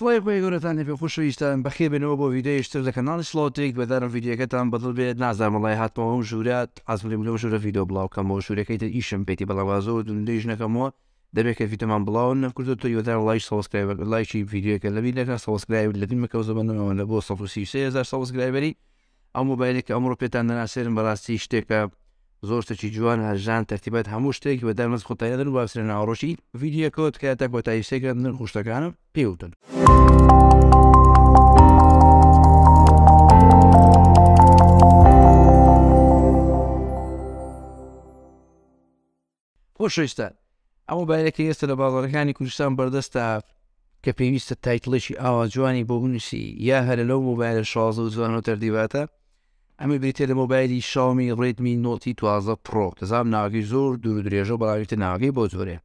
خوای گوای گەورەتان لێبێ خۆشەویستان بەخێربێنەوە بۆ ڤیدیۆیش تر لە کەناڵی سڵاو تێک بەدارم ڤیدیۆکەتان بەدڵ بێت نازانم وەڵای هاتمەوە ئەو ژوورە حەزم لێبوو لەو ژوورە ڤیدیۆ بڵاو کەمەوە ژوورەکەی تر ئیشم پێتی بەڵام وا زۆر دوورم لێیش نەکەمەوە دەبێت کە ڤیدیۆمان بڵاو نەکردو تۆ یۆدار لایک سەبسکرایبەر لایکی ڤیدیۆکە لەبیر نەکە سەبسکرایب لەبیر مەکە و زەبەنەوە لە بۆ سەد و سی و سێ هەزار سەبسکرایبەری ئەو مۆبایلەی کە ئەمڕۆ پێتان دەناسێنم بەڕاستی شتێکە زۆر شتێکی جوان هەرژان تەرتیبات هەموو شتێک بە دەرمەز خۆتای دەن وابسرە ناوەڕۆکی ڤیدیوەکەەوە تکایە تا کۆتایی سێگرم نرخ خوشتەکانم پێوتن. خۆشەویستان ئەم مۆبایلەکە ئێستا لە بازاڕەکانی کوردستان بەردەستە کە پێویستە تایتڵێکی ئاوا جوانی بۆ بنووسی یا هەرە لەو مۆبایلە شازە و جوان و تەردیباتە ئەمە بریتە لە مۆبایلی شامی ڕێدمی نۆتی توازە پرۆ دەزام ناگەی زۆر دوور درێژە بەڵاویتە ناگەی بۆ جۆرێ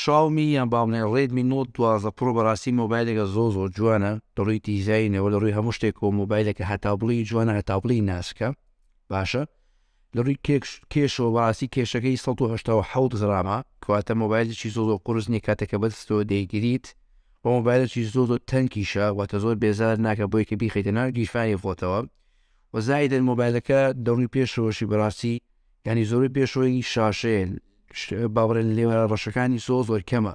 شاومی یان باڵێ ڕێدمی نۆ دوازە پرۆ بەڕاستی مۆبایلێکە زۆ زۆ جوانە دەڕووی دیزینەوە لە ڕووی هەموو شتێکەوە مۆبایلەکە هەتا بڵی جوانە هەتا بڵی ناسکە باشە لە ڕووی کێشەوە بەڕاستی کێشەکەی سەد و هەشتا و حەوت غرامە کەواتە مۆبایلێکی زۆر زۆر قورس نییە کاتێک کە بەدەستەوە دەیگریت و مۆبایلێکی زۆر زۆر تەنکیشە واتە زۆر بێزارت ناکات بۆیکە بیخەیتە ناو گیرفانی خۆتەوە و زایدەن مۆبایلەکە لە ڕووی پێشەوەشی بەڕاستی یانی زۆری پێشەوەی شاشەیە باوەڕێن لێوارە ڕەشەکانی زۆر زۆر کەمە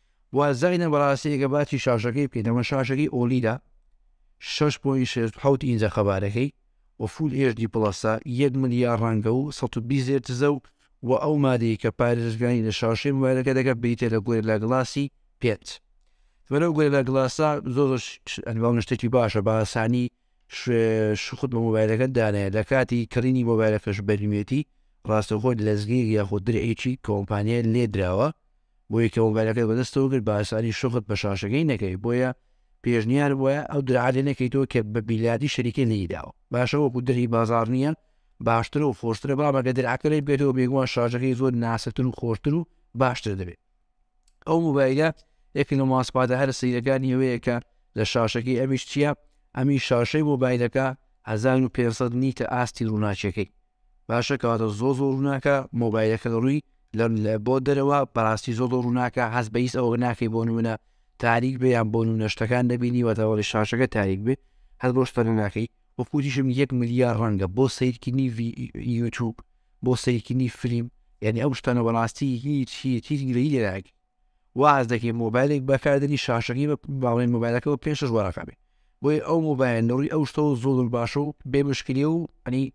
وازاینە بەڕاستی ئەگەر باسی شاشەکەی بکەین ئەمە شاشەکەی ئۆلیدە شەش پۆینت شەست و حەوت ئینجە قەبارەکەی و فول ئێش دی پڵەسە یەک ملیار ڕەنگە و سەد و بیست هێرتزە و و ئەو مادەیە کە پارێزگاری لە شاشەی موبایلەکە دەکات بریتییە لە گۆریلا گڵاسی پێنج دوێنە و گۆریلا گڵاسە زۆر زۆر ش- ش- ئەنواون شتێکی باشە بە ئاسانی ش- شوخت بە مۆبایلەکەت دانایە لە کاتی کڕینی مۆبایلەکەش بەرنوێتی ڕاستەوخۆ لەزگێک یاخود درعێکی کۆمپانیای لێدراوە بۆیە کە مۆبایلەکەت بەدەستەوە گرت بە ئاسانی شوقت بە شاشەکەی نەکەی بۆیە پێشنیارم وایە ئەو درعە لێ نەکەیتەوە کە بە بیلاتی شەریکە لێی داوە باشە وەکو درعی بازاڕ نییە باشترە و خۆشترە بەڵام ئەگەر درعەکە لێ بگرێتەوە بێگومان شاشەکەی زۆر ناسکتر و خۆشتر و باشتر دەبێت ئەو مۆبایلە یەکێک لە ماسپاتە هەرە سەیرەکانی ئەوەیە کە لە شاشەکەی ئەمیش چییە ئەمی شاشەی مۆبایلەکە 1500 نیتە ئاستی ڕووناکیەکەی باشە کەواتە زۆ زۆ ڕووناکە مۆبایلەکە ڕووی لە بۆ دەرەوە بەڕاستی زۆ زۆ ڕووناکە هەست بە هیچ ئەوە ناکەی بۆ نمونە تاریک بێ یان بۆ نمونە شتەکان نەبینی وەتەوەڵی شاشەکە تاریک بێ هەر بۆ شتە ناکەی وەکوتیشم یەک ملیار ڕەنگە بۆ سیرکردنی یوتوب بۆ سیرکردنی فلیم یعنی ئەو شتانە بەڕاستی هیچ هیچ هیچ گرەی لێراکی واز دەکەین مۆبایلێک بەکاردێنی شاشەکەی بە باڵێن مۆبایلەکە بە پێ شەش وەرەقە بێ بۆی ئەو مۆبایل لە ڕووی ئەو شتە و زۆر باشە و بێ مشکلی و ئەنی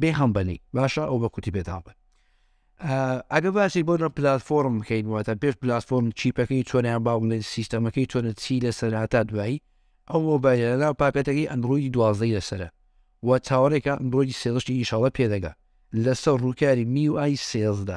بێ هەمبەلی باشە ئەو بە کوتی بێتاڵە ئەگە باسی بۆ لە پلتفۆرم بکەین واتە پێش پلتفۆرم چیپەکەی چۆنیان با بڵێن سیستەمەکەی چۆنە چی لە سەرهاتا دوایی ئەو مۆبایل لەناو پاکەتەکەی ئەندرویدی دوازدەی لەسرە و چاوەڕێکە ئەندرویدی سێزشتی ئیشاڵە پێدەگا لەسەر ڕووکاری میوآی سێزدە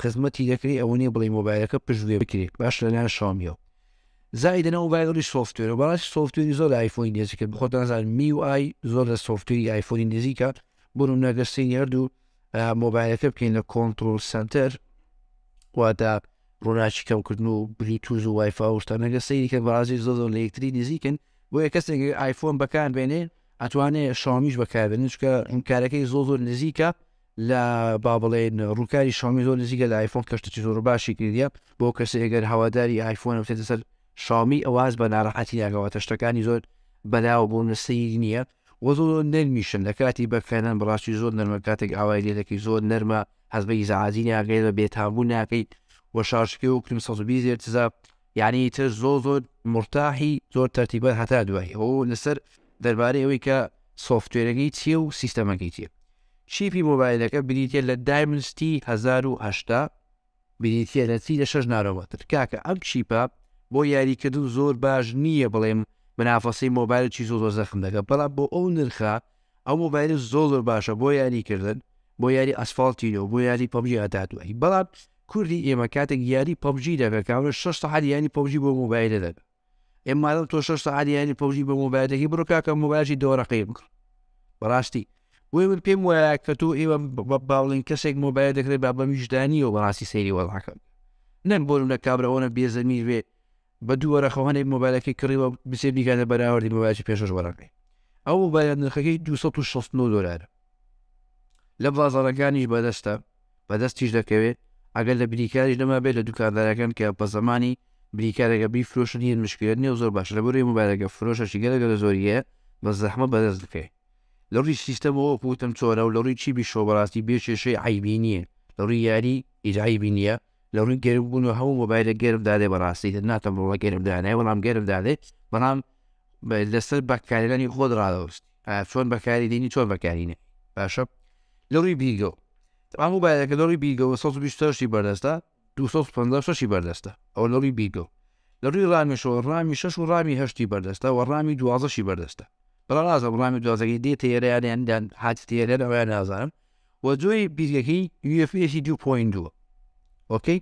خزمەتی دەکری ئەوە نیە بڵێ مۆبایلەکە پشت گوێ بکرێت باش لەلایەن شامیەوە زایدەنە مۆبایلەکەی سۆفتوێرە بەڕاستی سۆفتوێری زۆر ئایفۆی نێزیکە بخۆت نازان می و ئای زۆر لە سۆفتوێری ئایفۆنی نزیکە بڕوم ناگەستین هەردوو مۆبایلەکە بکەین لە کۆنتترۆل سنتەر واتە ڕۆناچی کەمکردن و بلیتوز و وایفا وشتا نەگە سەیریکە بەڕازی زۆ زۆر لە یەکتری نزیکن بۆیە کەسێک ئایفۆن بەکار بێنێ ئەتوانێ شامیش بەکاربێنن چکە ئەمکارەکەی زۆ زۆر نزیکە لە با بڵێین ڕووکاری شامی زۆر نزیکە لە ئایفۆن کەشتێکی زۆر باشی کردە بۆ کەسی ئەگەر هەواداری ئایفۆن بێتە سەر شامی ئەواز بە ناڕەحەتی ناگەواتە شتەکانی زۆر بەلاوە بۆ نسەی نییە وە زۆر نەرمیشن لە کاتی بەکەنان بڕاستی زۆر نەرمە کاتێک ئاوای لێ دەکەی زۆر نەرمە هەزبەی زەعازی ناگەێت بە بێتابوو ناکەیت وە شارژکەی و کم سەزبی زێرتزە یانی ئیتر زۆر زۆر مورتاحی زۆر تەرتیبە هەتا دوایی ئەوە لەسەر دەربارەی ئەوەی کە سۆفتوێرەکەی چییە و سیستەمەکەی چییە چیپی مۆبایلەکە بریتیە لە دایمنستی هەزار و هەشتا بریتیە لە سی لە شەش نارۆمەتر کاکە ئەم چیپە بۆ یاریکردن زۆر باش نییە بڵێم منافەسی مۆبایل چی زۆر زۆر زەخم دەکە بەڵام بۆ ئەو نرخە ئەو مۆبایل زۆر زۆر باشە بۆ یاریکردن بۆ یاری ئەسفاڵتیلۆ بۆ یاری پەبجی هەتا دوایی بەڵام کوردی ئێمە کاتێک یاری پەبجی دەکە کامرە شەش سەعات یانی پەبجی بۆ مۆبایلە دەکە ئێ مادەم تۆ شەش سەعات یانی پەبجی بۆ مۆبایلەکەی بڕۆ کاکە مۆبایلشی دۆرەقەی بکە بەڕاستی بۆی من پێم وایە کە تۆ ئێوە بە باڵین کەسێک مۆبایل دەکرێت با بە ویژدانیەوە بەڕاستی سەیری وەڵاکەن نەم بۆ لە کابرا ئەوە بێزەمیر بێ بە دوو وەرە خەوانەی مۆبایلەکەی کڕیوە بچێ بیکاتە بەراوردی مۆبایلکی پێشش وەرەکەی ئەو مۆبایل نرخەکەی 260 دلار لە بازارەکانیش بەدەستە بەدەستیش دەکەوێ ئەگەر لە بریکاریش نەمابێت لە دوکاندارەکان کە بە زمانی بریکارەکە بیفرۆشن هیچ مشکلت نیە و زۆر باشە لە بەروی موبایلەکە فرۆشەشی گەلە گەلە زۆری هەیە بە زەحمە بەدەست بکەی لە ڕووی سیستەمەوە وەکو وتم چۆرە و لە ڕووی چیبی شۆ بەڕاستی بێ کێشەی عەیبی نییە لە ڕووی یاری هیچ عەیبی نییە لە ڕووی گەرم بوون و هەموو مۆبایلە گەرم دادێ بەڕاستی دە ناتەم ڕۆڵە گەرم دانای بەڵام گەرم دادێ بەڵام لەسەر بەکارێنانی خۆت ڕادەوەستی چۆن بەکاری دێنی چۆن بەکارینە باشە لە ڕووی بیرگە و تەمام و باەکە لە ڕووی بیرگە 1920شی بەردەستە 256شی بەردەستە ئەو لە ڕووی بیرگە و لە ڕووی ڕامیشەوە ڕامی شش و ڕامی هەشتی بەردەستە و ڕامی دوازەشی بەردەستە بەڵام نازە ڕامی دوازەکەی دێتە ئێرەیانیاندان حاتی تێرەن ئەویان نازانم و جۆری بیرگەکەی UFS دوو پوین دووە ئۆکەی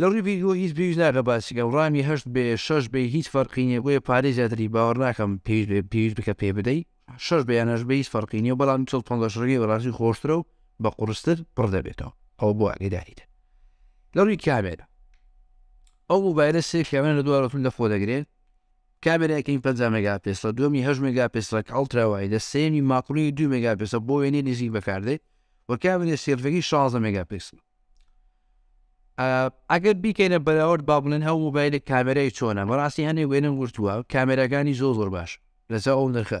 لە ڕووی بیرگۆ هیچ پێویست ناکە باسیکە و ڕامی هەشت بێ شەش بێ هیچ فەرقی نیە بۆیە پارەی زیاتری باوەڕ ناکەم پێویست بێ پێویست بکە پێ بدەی شەش بەیانەش بە هیچ فەرقی نیە بەڵام چڵ پەنج ڕێگەی بەڕاستی خۆشترە و بە قڕستر پڕ دەبێتەوە ئەو بۆ ئەگەداریتە لە ڕووی کامێرە ئەو موبایلە سێ کامێرە لە دوارەتون لە خۆ دەگرێت کامێرایەکەی پەنجا مێگاپێسڵە، دووەمی هەشت مێگاپێسڵەکە ئەڵترا وایدە، سێیەمی ماکرۆی دوو مێگاپێسڵە بۆ وێنەی نزیک بەکاردێت و کامێرای سێلفیەکەی شازدە مێگاپێسڵە. ئەگەر بیکەینە بەراورد با بڵێن ئەو مۆبایلە کامێرای چۆنە بەڕاستی هەنێک وێنەم گرتووە کامێراکانی زۆر زۆر باش لەسەر ئەو نرخە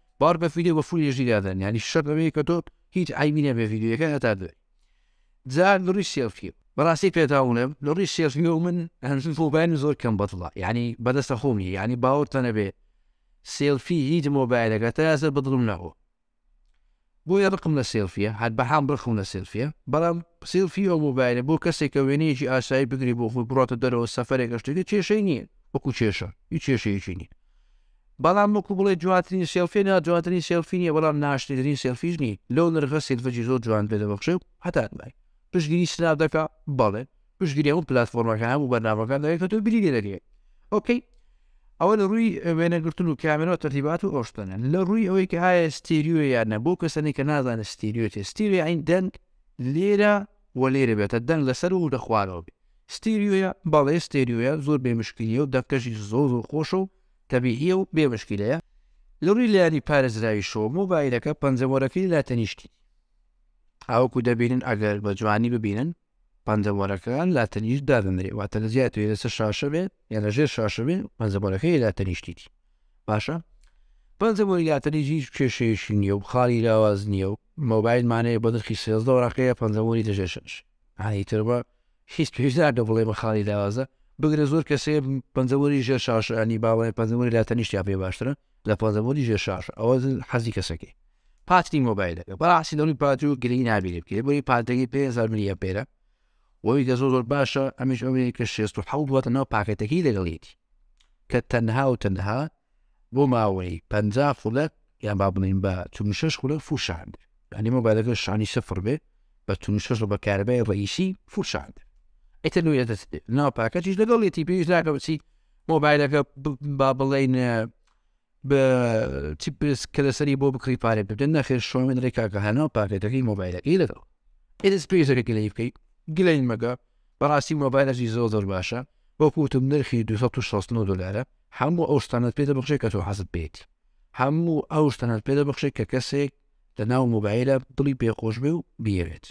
بار بە فیدیو بە فول یژی دادن یعنی شەر بەوەیە کە تۆ هیچ عیبی نەبێ فیدیوەکە هەتا دوێ جا لە ڕووی سێڵفی بەڕاستی پێتاونم لە ڕووی سێڵفی و من هەنجن مۆبایل زۆر کەم بەدڵە یعنی بەدەستە خۆمی یعنی باوەتە نەبێ سێڵفی هیچ مۆبایلەکە تا یاسە بەدڵم نەبوو بۆیە ڕقم لە سێڵفیە هەر بەهام ڕقم لە سێڵفیە بەڵام سێڵفی ئەو مۆبایلە بۆ کەسێک کە وێنەیەکی ئاسایی بگرێ بۆ خۆی بڕاتە دەرەوە سەفەرێکە شتێکە کێشەی نییە وەکو کێشە هیچ کێشەیەکی نییە بەڵام وەکو بڵێ جوانترین سێڵفی نا جوانترین سێڵفی نییە بەڵام ناشترین سێڵفیش نییە لەو نرخە سێلفەجی زۆر جوان پێ دەبەخشێ و هەتا دوایی پشتگیری سناپ دەکا بەڵێ پشتگیری ئەو پلتفۆرمەکان هەبوو بەرنامەکان دەوێت کە تۆ بری لێ دەکرێت ئۆکەی ئەوە لە ڕووی وێنەگرتن و کامێرە و تەرتیبات و ئۆشتەنە لە ڕووی ئەوەی کە ئایا ستێریۆ یان نە بۆ کەسەنی کە نازانە ستێریۆ تێ ستێریۆ عین دەنگ لێرە و لێرە بێتە دەنگ لەسەر و لە خوارەوە بێت ستێریۆیە بەڵێ ستێریۆیە زۆر بێ مشکلیە و دەکەژی زۆر زۆر خۆشە و تەبیهە و بێ مشکلەیە لە ڕووی لایانی پارێزراوی شۆ مۆبایلەکە پەنجەمۆرەکەی لا تەنیشتی ئاوکو دەبینن ئەگەر بە جوانی ببینن پەنجە مۆرەکە لاتەنیشت دادەنرێ واتە لە جیاتێ لەسەر شاشە بێت یان لە ژێر شاشە بێت پەنجە مۆرەکەی لاتەنیشتیتی باشە پەنجە مۆری لاتەنیش هیچ کێشەیەشی نییە و خاڵی لاواز نییە و مۆبایل مانەیە بە نرخی سێزدە وڕاقەیە پەنجە مۆری لە ژێر شاش هەی تربە هیچ پێش ناکە بڵێ بە خاڵی لاوازە بگرە زۆر کەسێ پەنجەوەری ژێر شاشانی باڵێ پەنجەوەری لاتەنیشتیا پێ باشترە لە پەڕلەمانی ژێر شاخ ئەوە حەزی کەسەکەی پاتری مۆبایلەکە بەڕاستی لەوی پاتری و گرنگ نابێت بکرێت بۆی پاتەکەی پێ هزار ملیە پێرە بۆی کە زۆر زۆر باشە ئەمیش ئەوەیە کە شێست و حەوت واتە ناو پاکەتەکەی لەگەڵیتی کە تەنها و تەنها بۆ ماوەی پ خولەک یان با بڵین بە چون شش خولە فوشاند ئەنی مۆبایلەکە شانی سفر بێ بە چون شش بە کاربای ڕئیسی فوشاند ئەتە نوێ ناو پاکەتیش لەگەڵێتی پێویست ناکە بچی مۆبایلەکە با بڵێین بە چپس کە لەسەری بۆ بکڕی پارێ بدن نەخێر شۆمن ڕێکاکە هەناو پاکێتەکەی مۆبایلەکەی لەگەڵ ئێس پێزەکە گلەی بکەیت گلەین مەگە بەڕاستی مۆبایلەجی زۆر زۆر باشە وەکوتم نرخی 260 دلارە هەموو ئەو شتانت پێ دەبخشێت کە تۆ حەزت بێت هەموو ئەو شتانت پێ دەبخشێت کە کەسێک لە ناو مۆبایلە دڵی پێخۆش بێ و بیەوێت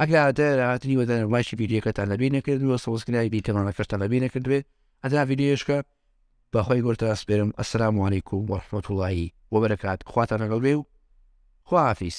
ئەگەر ئاگاداری لە هاتنی وە دەنگ مایکی ڤیدیۆکەتان لەبیر نەکردووە سەبسکرایبی کەناڵەکەشتان لەبیر نەکردبێت ئەدا ڤیدیۆشکە بەخوای گەورتان ئەسپێرم السلام علیکم ورحمة الله وبرکاته خواتان لەگەڵ بێ و خواحافیز